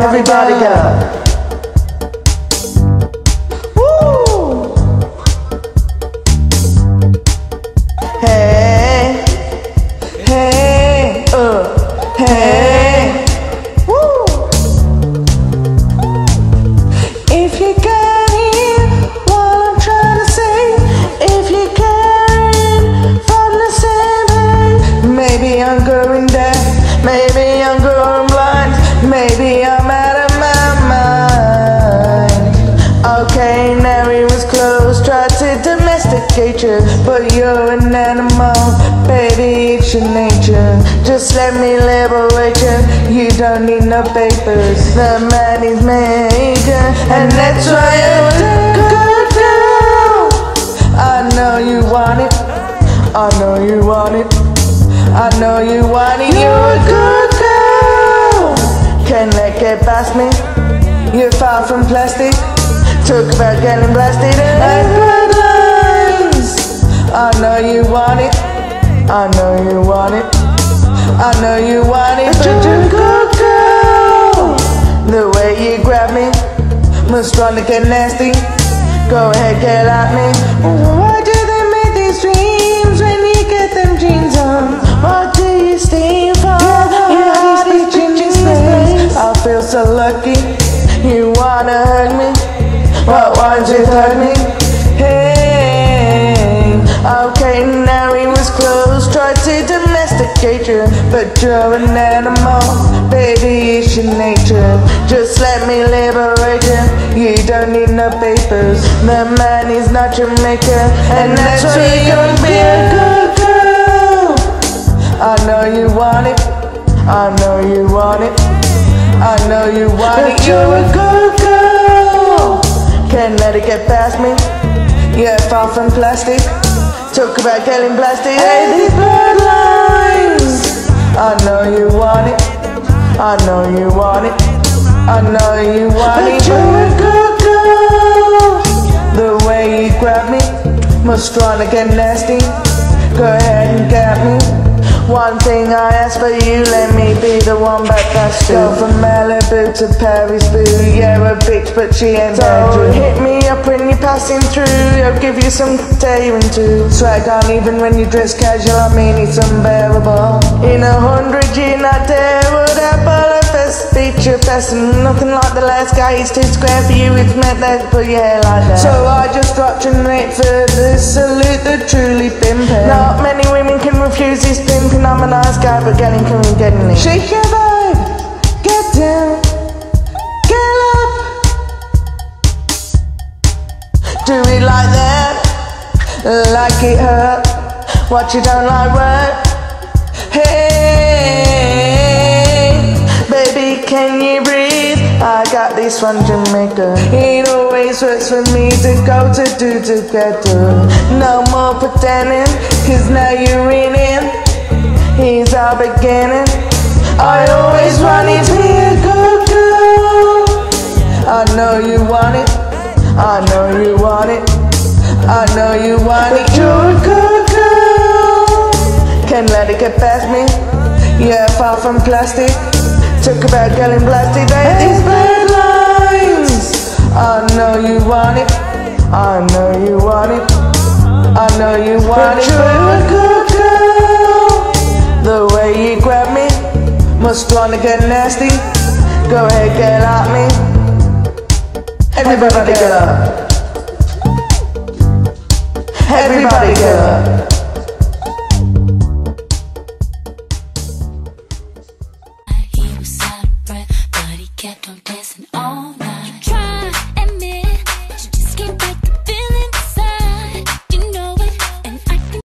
Everybody go. You, but you're an animal, baby, it's your nature. Just let me liberate you, you don't need no papers. The man is major, and that's why you're a good girl. I know you want it, I know you want it, I know you want it. You're a good girl. Can let get past me? You're far from plastic. Talk about getting blasted. I know you want it. I know you want it. I know you want it, but a good girl. The way you grab me must trying to get nasty. Go ahead, get at me. Why do they make these dreams when you get them jeans on? What do you steam for? You have these bitches names. I feel so lucky. You wanna hurt me? But why'd you hurt me? Okay, now he was close. Tried to domesticate you, but you're an animal. Baby, it's your nature. Just let me liberate you. You don't need no papers. The man is not your maker, and that's why you can be a good girl. I know you want it. I know you want it. I know you want it. You're a good girl. Can't let it get past me. Yeah, far from plastic. Talk about getting blasted. Hey, these bloodlines. I know you want it. I know you want it. I know you want it. You're a good girl. The way you grab me must try to get nasty. Go ahead and get me. One thing I ask for you, let me be the one but that's two. Go from Malibu to Paris, boo. Yeah, a bitch, but she ain't bad. So hit me up when you're passing through. I'll give you some tearing too. Swag on even when you dress casual. I mean it's unbearable. In a hundred years, not there would apple a fest, and nothing like the last guy. He's too square for you. It's meant that put your hair like that. So I just watch and wait for this salute the truly pimpin'. Not many women can refuse this pimpin'. I'm a nice guy, but getting can we getting it? Shake your vibe, get down, get up. Do it like that, like it hurt. What you don't like, what? Hey, can you breathe? I got this from Jamaica. It always works for me to go to do together. No more pretending, cause now you're in it. He's our beginning. I always wanted to be a good girl. I know you want it. I know you want it. I know you want it. You're a good girl. Can't let it get past me. Yeah, far from plastic. Talk about getting blasted. Hey, these bad lines. I know you want it. I know you want it. I know you want it. You're a good girl. The way you grab me must wanna get nasty. Go ahead, get at me. Everybody get up. Everybody get up. On dancing all night.